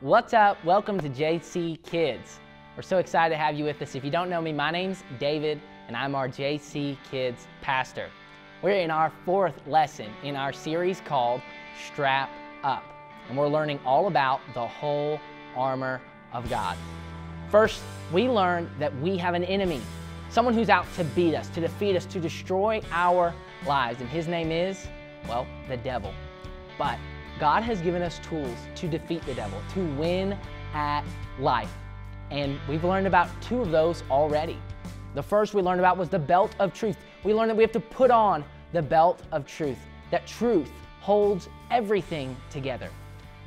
What's up? Welcome to JC Kids. We're so excited to have you with us. If you don't know me, my name's David, and I'm our JC Kids pastor. We're in our fourth lesson in our series called Strap Up, and we're learning all about the whole armor of God. First, we learned that we have an enemy, someone who's out to beat us, to defeat us, to destroy our lives, and his name is, well, the devil. But God has given us tools to defeat the devil, to win at life. And we've learned about two of those already. The first we learned about was the belt of truth. We learned that we have to put on the belt of truth, that truth holds everything together.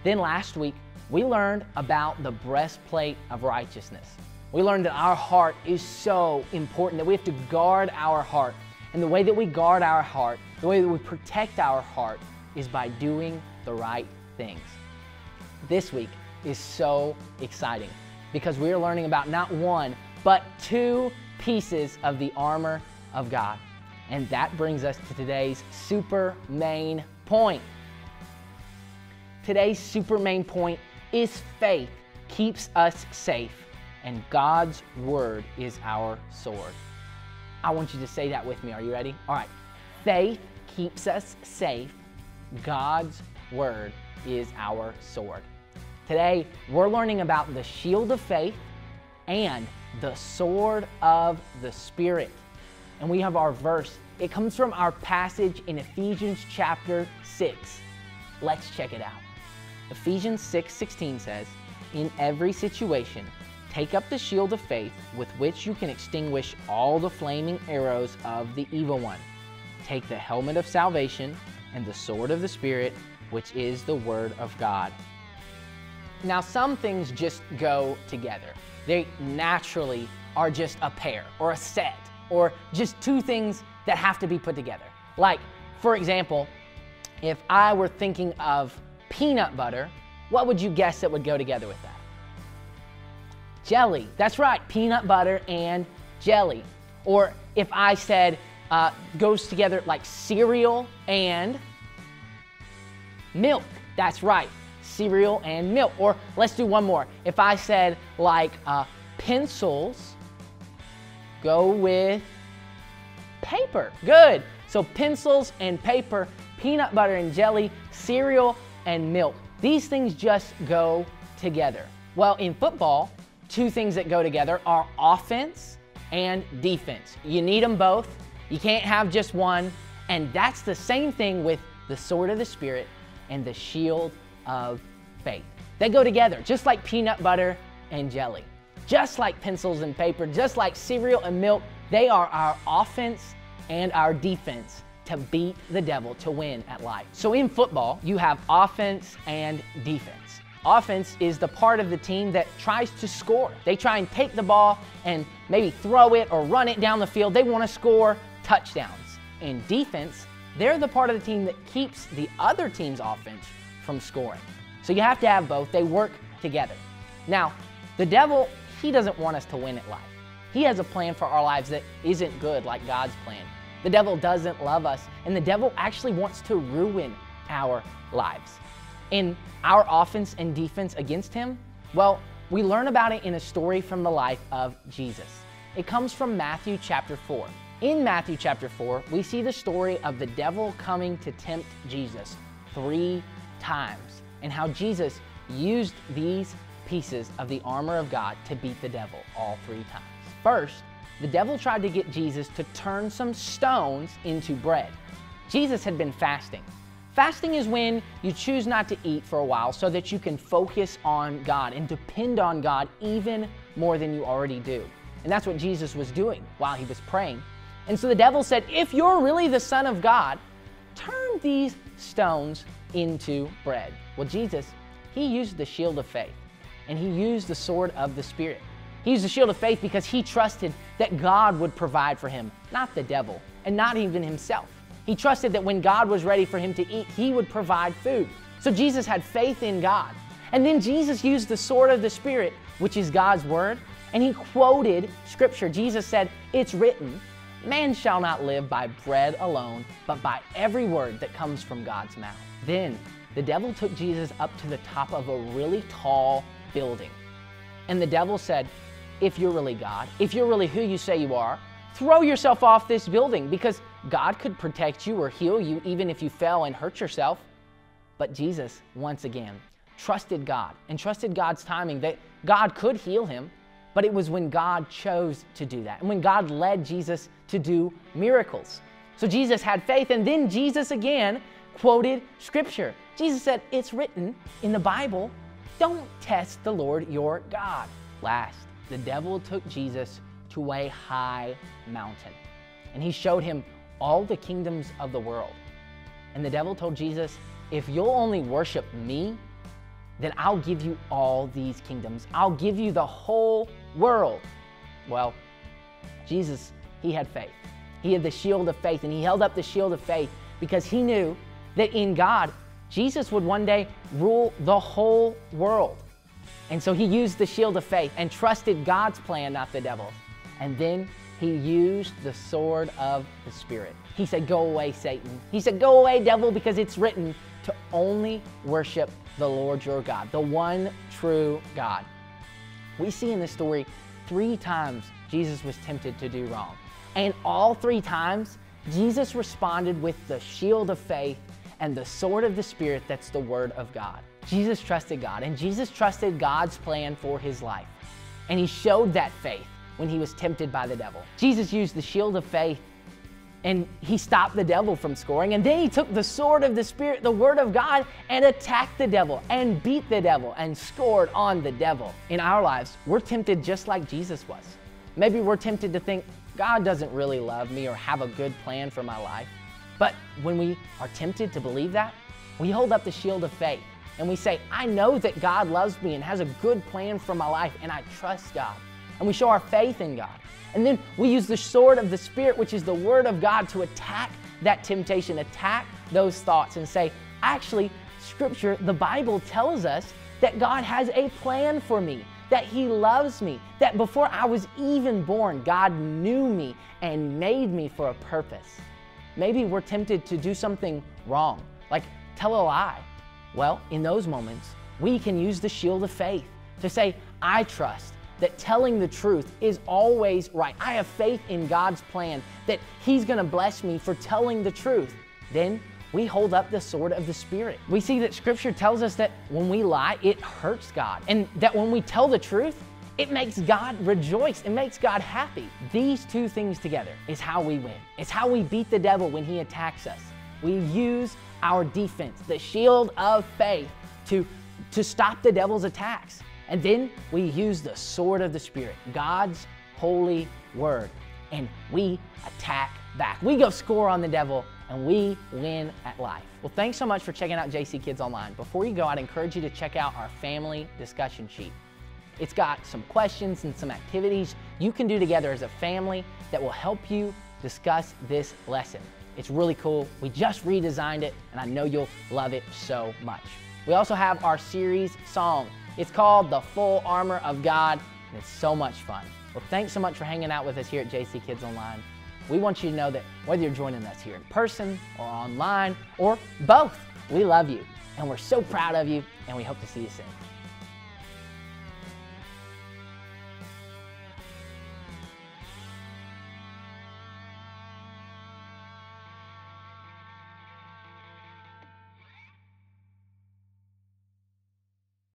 Then last week, we learned about the breastplate of righteousness. We learned that our heart is so important, that we have to guard our heart. And the way that we guard our heart, the way that we protect our heart, is by doing the right things. This week is so exciting because we're learning about not one, but two pieces of the armor of God. And that brings us to today's super main point. Today's super main point is faith keeps us safe, and God's word is our sword. I want you to say that with me. Are you ready? All right. Faith keeps us safe. God's word is our sword. Today, we're learning about the shield of faith and the sword of the Spirit. And we have our verse. It comes from our passage in Ephesians chapter 6. Let's check it out. Ephesians 6 16 says, In every situation, take up the shield of faith with which you can extinguish all the flaming arrows of the evil one. Take the helmet of salvation and the sword of the Spirit which is the Word of God. Now, some things just go together. They naturally are just a pair or a set or just two things that have to be put together. Like, for example, if I were thinking of peanut butter, what would you guess that would go together with that? Jelly. That's right, peanut butter and jelly. Or if I said uh, goes together like cereal and milk. That's right, cereal and milk. Or let's do one more. If I said like uh, pencils, go with paper. Good. So pencils and paper, peanut butter and jelly, cereal and milk. These things just go together. Well, in football, two things that go together are offense and defense. You need them both. You can't have just one. And that's the same thing with the sword of the Spirit and the shield of faith. They go together, just like peanut butter and jelly. Just like pencils and paper, just like cereal and milk, they are our offense and our defense to beat the devil to win at life. So in football, you have offense and defense. Offense is the part of the team that tries to score. They try and take the ball and maybe throw it or run it down the field. They want to score touchdowns. And defense they're the part of the team that keeps the other team's offense from scoring. So you have to have both. They work together. Now, the devil, he doesn't want us to win at life. He has a plan for our lives that isn't good like God's plan. The devil doesn't love us, and the devil actually wants to ruin our lives. In our offense and defense against him, well, we learn about it in a story from the life of Jesus. It comes from Matthew chapter 4. In Matthew chapter 4, we see the story of the devil coming to tempt Jesus three times and how Jesus used these pieces of the armor of God to beat the devil all three times. First, the devil tried to get Jesus to turn some stones into bread. Jesus had been fasting. Fasting is when you choose not to eat for a while so that you can focus on God and depend on God even more than you already do. And that's what Jesus was doing while he was praying. And so the devil said, If you're really the Son of God, turn these stones into bread. Well, Jesus, he used the shield of faith and he used the sword of the Spirit. He used the shield of faith because he trusted that God would provide for him, not the devil, and not even himself. He trusted that when God was ready for him to eat, he would provide food. So Jesus had faith in God. And then Jesus used the sword of the Spirit, which is God's word, and he quoted scripture. Jesus said, It's written, Man shall not live by bread alone, but by every word that comes from God's mouth. Then the devil took Jesus up to the top of a really tall building. And the devil said, If you're really God, if you're really who you say you are, throw yourself off this building because God could protect you or heal you even if you fell and hurt yourself. But Jesus, once again, trusted God and trusted God's timing that God could heal him but it was when God chose to do that and when God led Jesus to do miracles. So Jesus had faith, and then Jesus again quoted scripture. Jesus said, It's written in the Bible, don't test the Lord your God. Last, the devil took Jesus to a high mountain, and he showed him all the kingdoms of the world. And the devil told Jesus, If you'll only worship me, then I'll give you all these kingdoms. I'll give you the whole world. Well, Jesus, he had faith. He had the shield of faith, and he held up the shield of faith because he knew that in God, Jesus would one day rule the whole world. And so he used the shield of faith and trusted God's plan, not the devil's. And then he used the sword of the Spirit. He said, Go away, Satan. He said, Go away, devil, because it's written to only worship the Lord your God, the one true God. We see in this story three times Jesus was tempted to do wrong. And all three times, Jesus responded with the shield of faith and the sword of the Spirit that's the Word of God. Jesus trusted God, and Jesus trusted God's plan for his life. And he showed that faith when he was tempted by the devil. Jesus used the shield of faith and he stopped the devil from scoring. And then he took the sword of the Spirit, the Word of God, and attacked the devil and beat the devil and scored on the devil. In our lives, we're tempted just like Jesus was. Maybe we're tempted to think, God doesn't really love me or have a good plan for my life. But when we are tempted to believe that, we hold up the shield of faith and we say, I know that God loves me and has a good plan for my life, and I trust God. And we show our faith in God. And then we use the sword of the Spirit, which is the Word of God, to attack that temptation, attack those thoughts, and say, actually, Scripture, the Bible tells us that God has a plan for me, that He loves me, that before I was even born, God knew me and made me for a purpose. Maybe we're tempted to do something wrong, like tell a lie. Well, in those moments, we can use the shield of faith to say, I trust that telling the truth is always right. I have faith in God's plan that He's going to bless me for telling the truth. Then we hold up the sword of the Spirit. We see that Scripture tells us that when we lie, it hurts God, and that when we tell the truth, it makes God rejoice. It makes God happy. These two things together is how we win. It's how we beat the devil when he attacks us. We use our defense, the shield of faith, to, to stop the devil's attacks. And then we use the sword of the Spirit, God's holy word, and we attack back. We go score on the devil and we win at life. Well, thanks so much for checking out JC Kids Online. Before you go, I'd encourage you to check out our family discussion sheet. It's got some questions and some activities you can do together as a family that will help you discuss this lesson. It's really cool. We just redesigned it, and I know you'll love it so much. We also have our series song. It's called The Full Armor of God, and it's so much fun. Well, thanks so much for hanging out with us here at JC Kids Online. We want you to know that whether you're joining us here in person or online or both, we love you and we're so proud of you and we hope to see you soon.